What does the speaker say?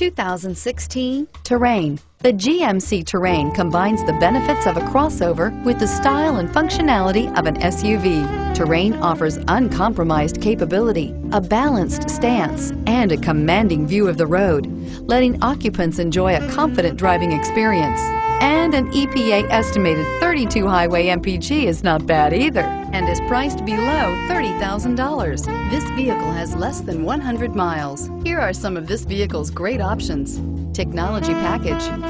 2016 Terrain. The GMC Terrain combines the benefits of a crossover with the style and functionality of an SUV. Terrain offers uncompromised capability, a balanced stance, and a commanding view of the road, letting occupants enjoy a confident driving experience. And an EPA estimated 32 highway MPG is not bad either and is priced below $30,000. This vehicle has less than 100 miles. Here are some of this vehicle's great options. Technology package.